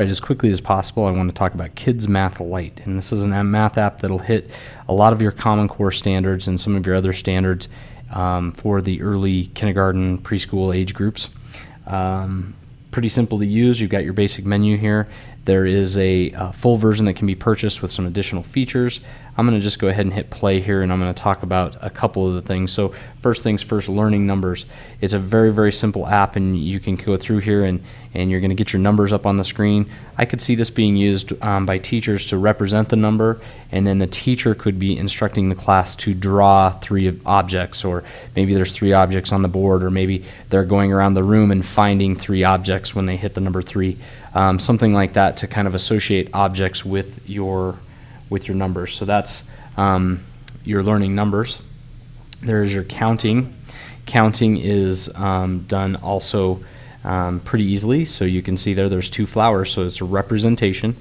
Right, as quickly as possible, I want to talk about Kids Math Lite. And this is a math app that'll hit a lot of your Common Core standards and some of your other standards um, for the early kindergarten, preschool age groups. Um, pretty simple to use. You've got your basic menu here. There is a, a, full version that can be purchased with some additional features. I'm going to just go ahead and hit play here and I'm going to talk about a couple of the things. So first things first, learning numbers. It's a very, very simple app and you can go through here and, and you're going to get your numbers up on the screen. I could see this being used um, by teachers to represent the number and then the teacher could be instructing the class to draw three objects or maybe there's three objects on the board or maybe they're going around the room and finding three objects when they hit the number three um, something like that to kind of associate objects with your with your numbers. So that's um, your learning numbers. There is your counting. Counting is um, done also um, pretty easily. So you can see there, there's two flowers, so it's a representation.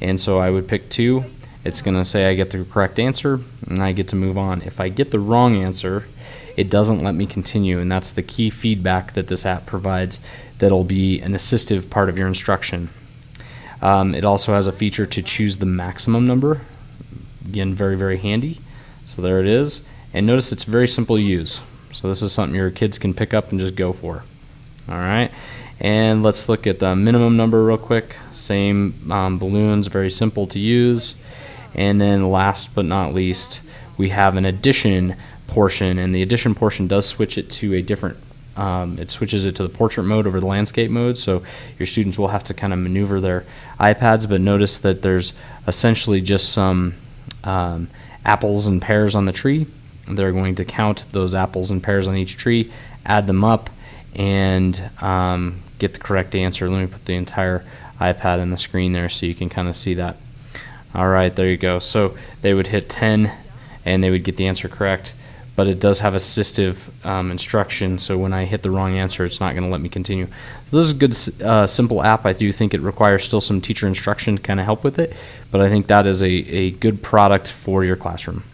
And so I would pick two. It's going to say I get the correct answer, and I get to move on. If I get the wrong answer, it doesn't let me continue, and that's the key feedback that this app provides that'll be an assistive part of your instruction. Um, it also has a feature to choose the maximum number. Again, very, very handy. So there it is. And notice it's very simple to use. So this is something your kids can pick up and just go for. All right. And let's look at the minimum number real quick. Same um, balloons, very simple to use. And then last but not least, we have an addition portion. And the addition portion does switch it to a different um, it switches it to the portrait mode over the landscape mode, so your students will have to kind of maneuver their iPads, but notice that there's essentially just some um, apples and pears on the tree. They're going to count those apples and pears on each tree, add them up, and um, get the correct answer. Let me put the entire iPad on the screen there so you can kind of see that. All right, there you go. So they would hit 10 and they would get the answer correct but it does have assistive um, instruction. So when I hit the wrong answer, it's not going to let me continue. So this is a good, uh, simple app. I do think it requires still some teacher instruction to kind of help with it, but I think that is a, a good product for your classroom.